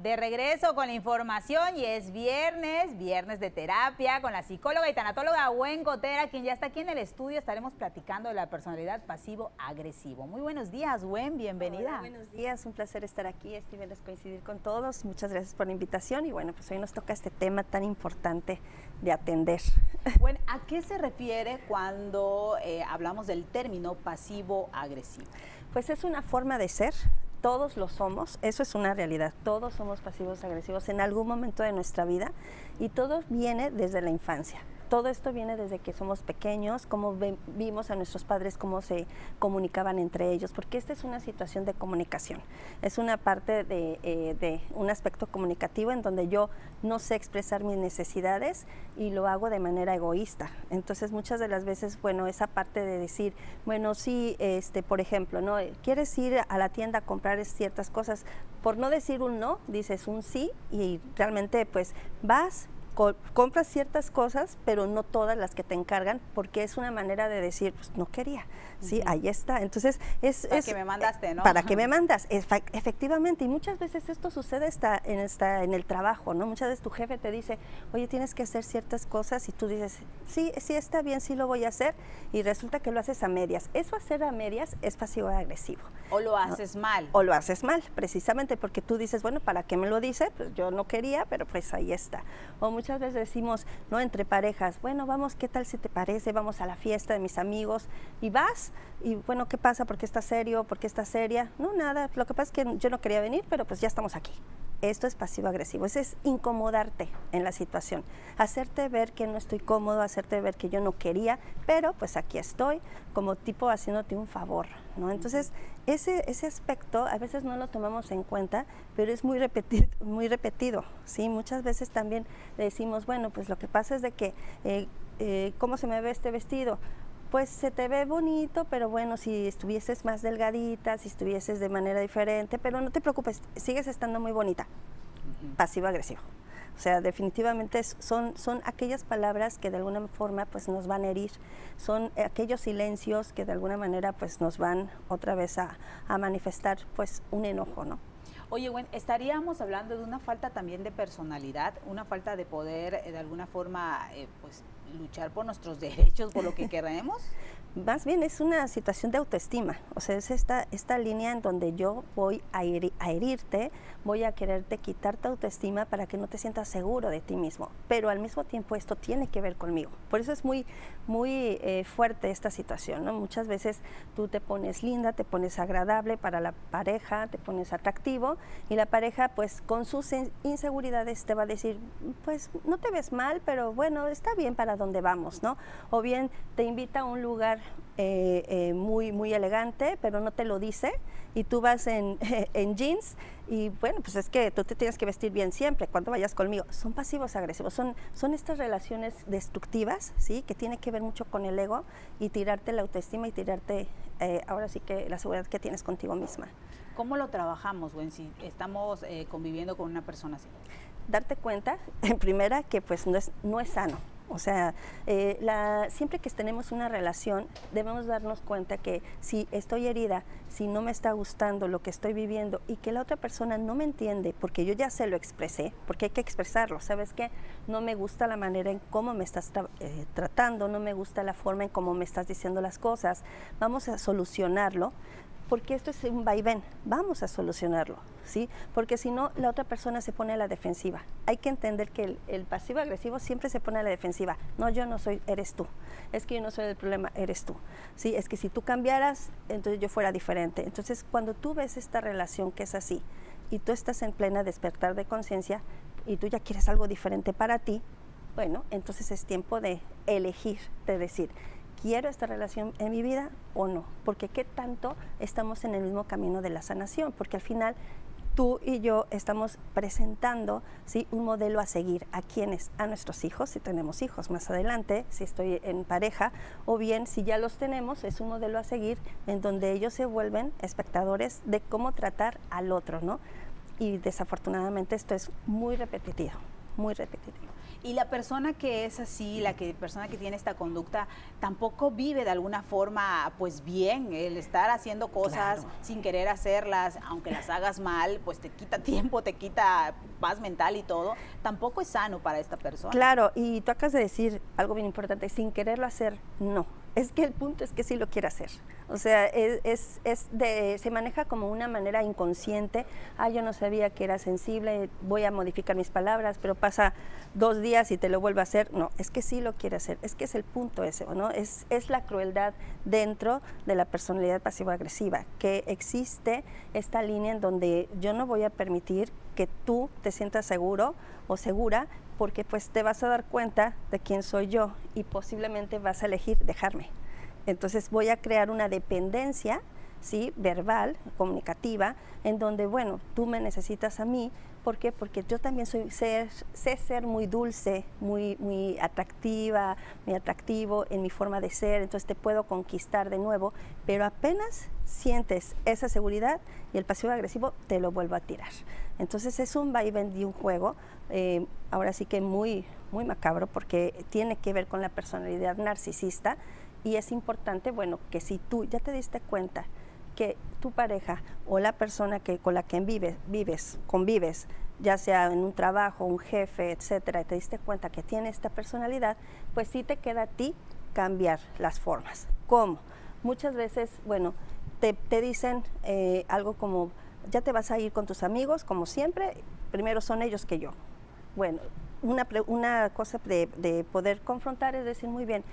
De regreso con la información y es viernes, viernes de terapia con la psicóloga y tanatóloga Gwen Cotera, quien ya está aquí en el estudio. Estaremos platicando de la personalidad pasivo-agresivo. Muy buenos días, Gwen, bienvenida. buenos días, un placer estar aquí, viernes coincidir con todos. Muchas gracias por la invitación y bueno, pues hoy nos toca este tema tan importante de atender. Bueno, ¿a qué se refiere cuando eh, hablamos del término pasivo-agresivo? Pues es una forma de ser, todos lo somos, eso es una realidad, todos somos pasivos agresivos en algún momento de nuestra vida y todo viene desde la infancia todo esto viene desde que somos pequeños, cómo vimos a nuestros padres, cómo se comunicaban entre ellos, porque esta es una situación de comunicación. Es una parte de, eh, de, un aspecto comunicativo en donde yo no sé expresar mis necesidades y lo hago de manera egoísta. Entonces muchas de las veces, bueno, esa parte de decir, bueno, sí, este, por ejemplo, ¿no? ¿Quieres ir a la tienda a comprar ciertas cosas? Por no decir un no, dices un sí y realmente pues vas compras ciertas cosas, pero no todas las que te encargan, porque es una manera de decir, pues no quería, sí, ahí está. Entonces, es... Para que me mandaste, ¿no? Para que me mandas, efectivamente, y muchas veces esto sucede está en, esta, en el trabajo, ¿no? Muchas veces tu jefe te dice, oye, tienes que hacer ciertas cosas, y tú dices, sí, sí está bien, sí lo voy a hacer, y resulta que lo haces a medias. Eso hacer a medias es pasivo-agresivo. O lo haces mal. O lo haces mal, precisamente, porque tú dices, bueno, ¿para qué me lo dice? Pues yo no quería, pero pues ahí está. O muchas veces decimos, ¿no? Entre parejas, bueno, vamos, ¿qué tal si te parece? Vamos a la fiesta de mis amigos y vas y bueno, ¿qué pasa? ¿Por qué estás serio? ¿Por qué estás seria? No, nada, lo que pasa es que yo no quería venir, pero pues ya estamos aquí. Esto es pasivo-agresivo, eso es incomodarte en la situación, hacerte ver que no estoy cómodo, hacerte ver que yo no quería, pero pues aquí estoy, como tipo haciéndote un favor, ¿no? Entonces, ese, ese aspecto a veces no lo tomamos en cuenta, pero es muy, repetido, muy repetido, ¿sí? Muchas veces también decimos, bueno, pues lo que pasa es de que, eh, eh, ¿cómo se me ve este vestido? Pues se te ve bonito, pero bueno, si estuvieses más delgadita, si estuvieses de manera diferente, pero no te preocupes, sigues estando muy bonita. Pasivo-agresivo. O sea, definitivamente son, son aquellas palabras que de alguna forma pues nos van a herir, son aquellos silencios que de alguna manera pues nos van otra vez a, a manifestar pues un enojo, ¿no? Oye, bueno, estaríamos hablando de una falta también de personalidad, una falta de poder eh, de alguna forma eh, pues luchar por nuestros derechos, por lo que queremos. Más bien es una situación de autoestima, o sea, es esta, esta línea en donde yo voy a, a herirte, voy a quererte quitar tu autoestima para que no te sientas seguro de ti mismo, pero al mismo tiempo esto tiene que ver conmigo. Por eso es muy, muy eh, fuerte esta situación, ¿no? Muchas veces tú te pones linda, te pones agradable para la pareja, te pones atractivo y la pareja pues con sus inseguridades te va a decir, pues no te ves mal, pero bueno, está bien para donde vamos, ¿no? O bien te invita a un lugar eh, eh, muy, muy elegante, pero no te lo dice, y tú vas en, jeans, y bueno, pues es que tú te tienes que vestir bien siempre cuando vayas conmigo. Son pasivos agresivos, son, son estas relaciones destructivas, ¿sí? Que tiene que ver mucho con el ego y tirarte la autoestima y tirarte, eh, ahora sí que la seguridad que tienes contigo misma. ¿Cómo lo trabajamos, Gwen, si estamos conviviendo con una persona así? Darte cuenta, en primera, que pues no es, no es sano o sea, eh, siempre que tenemos una relación, debemos darnos cuenta que si estoy herida, si no me está gustando lo que estoy viviendo y que la otra persona no me entiende, porque yo ya se lo expresé, porque hay que expresarlo, ¿sabes qué? No me gusta la manera en cómo me estás eh, tratando, no me gusta la forma en cómo me estás diciendo las cosas, vamos a solucionarlo porque esto es un vaivén, vamos a solucionarlo, ¿sí? Porque si no, la otra persona se pone a la defensiva. Hay que entender que el, pasivo agresivo siempre se pone a la defensiva. No, yo no soy, eres tú. Es que yo no soy el problema, eres tú. ¿sí? Es que si tú cambiaras, entonces yo fuera diferente. Entonces, cuando tú ves esta relación que es así y tú estás en plena despertar de conciencia y tú ya quieres algo diferente para ti, bueno, entonces es tiempo de elegir, de decir, quiero esta relación en mi vida o no, porque qué tanto estamos en el mismo camino de la sanación, porque al final tú y yo estamos presentando ¿sí? un modelo a seguir a quienes, a nuestros hijos, si tenemos hijos más adelante, si estoy en pareja, o bien si ya los tenemos, es un modelo a seguir en donde ellos se vuelven espectadores de cómo tratar al otro, ¿no? Y desafortunadamente esto es muy repetitivo. muy repetitivo. Y la persona que es así, la que, persona que tiene esta conducta, tampoco vive de alguna forma pues bien. El estar haciendo cosas sin querer hacerlas, aunque las hagas mal, pues te quita tiempo, te quita paz mental y todo. Tampoco es sano para esta persona. Claro, y tú acabas de decir algo bien importante, sin quererlo hacer, no es que el punto es que sí lo quiere hacer. O sea, es, es, de, se maneja como una manera inconsciente. Ah, yo no sabía que era sensible, voy a modificar mis palabras, pero pasa dos días y te lo vuelvo a hacer. No, es que sí lo quiere hacer. Es que es el punto ese, ¿no? Es, es la crueldad dentro de la personalidad pasivo-agresiva, que existe esta línea en donde yo no voy a permitir que tú te sientas seguro o segura porque pues te vas a dar cuenta de quién soy yo y posiblemente vas a elegir dejarme. Entonces voy a crear una dependencia, ¿sí? verbal, comunicativa, en donde, bueno, tú me necesitas a mí, ¿por qué? Porque yo también soy sé ser muy dulce, muy, muy atractiva, muy atractivo en mi forma de ser, entonces te puedo conquistar de nuevo, pero apenas sientes esa seguridad y el pasivo agresivo te lo vuelvo a tirar. Entonces es un vaivén de un juego, eh, ahora sí que muy, muy macabro porque tiene que ver con la personalidad narcisista y es importante, bueno, que si tú ya te diste cuenta tu pareja o la persona que, con la que vives, vives, convives, ya sea en un trabajo, un jefe, etcétera, y te diste cuenta que tiene esta personalidad, pues sí te queda a ti cambiar las formas. ¿Cómo? Muchas veces, bueno, te, dicen eh, algo como, ya te vas a ir con tus amigos, como siempre, primero son ellos que yo. Bueno, una, una cosa de, poder confrontar es decir, muy bien,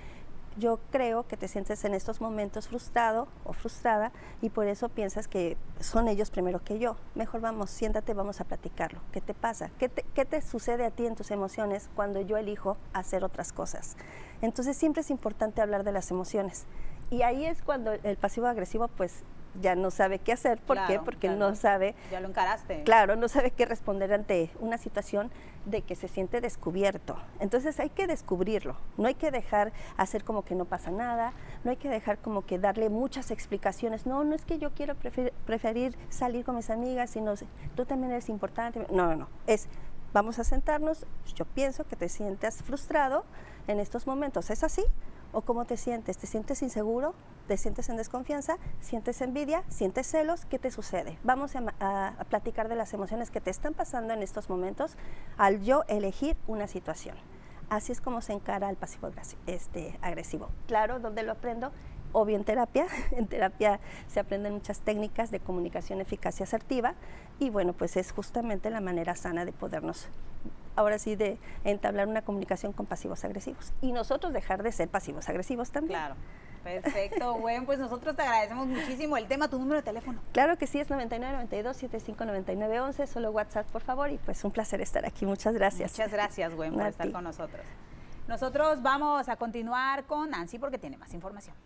yo creo que te sientes en estos momentos frustrado o frustrada y por eso piensas que son ellos primero que yo. Mejor vamos, siéntate, vamos a platicarlo. ¿Qué te pasa? ¿Qué te, qué te sucede a ti en tus emociones cuando yo elijo hacer otras cosas? Entonces siempre es importante hablar de las emociones. Y ahí es cuando el pasivo agresivo pues ya no sabe qué hacer. ¿Por qué? Porque no sabe. Ya lo encaraste. Claro, no sabe qué responder ante una situación de que se siente descubierto. Entonces hay que descubrirlo. No hay que dejar hacer como que no pasa nada. No hay que dejar como que darle muchas explicaciones. No, no es que yo quiero preferir, salir con mis amigas, sino tú también eres importante. No, no, no. Es vamos a sentarnos. Yo pienso que te sientas frustrado en estos momentos. ¿Es así? ¿O cómo te sientes? ¿Te sientes inseguro? ¿Te sientes en desconfianza? ¿Sientes envidia? ¿Sientes celos? ¿Qué te sucede? Vamos a, platicar de las emociones que te están pasando en estos momentos al yo elegir una situación. Así es como se encara el pasivo este, agresivo. Claro, ¿dónde lo aprendo? Obvio en terapia. En terapia se aprenden muchas técnicas de comunicación eficaz y asertiva y bueno, pues es justamente la manera sana de podernos ahora sí de entablar una comunicación con pasivos agresivos. Y nosotros dejar de ser pasivos agresivos también. Claro. Perfecto, bueno, pues nosotros te agradecemos muchísimo. El tema, tu número de teléfono. Claro que sí, es 9992-759911, solo WhatsApp, por favor, y pues un placer estar aquí. Muchas gracias. Muchas gracias, Gwen, por estar con nosotros. Nosotros vamos a continuar con Nancy porque tiene más información.